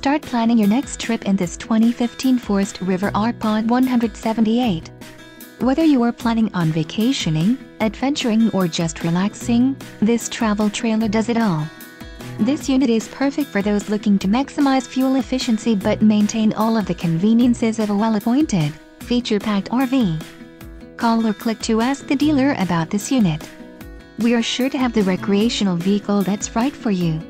Start planning your next trip in this 2015 Forest River R-Pod 178. Whether you are planning on vacationing, adventuring or just relaxing, this travel trailer does it all. This unit is perfect for those looking to maximize fuel efficiency but maintain all of the conveniences of a well-appointed, feature-packed RV. Call or click to ask the dealer about this unit. We are sure to have the recreational vehicle that's right for you.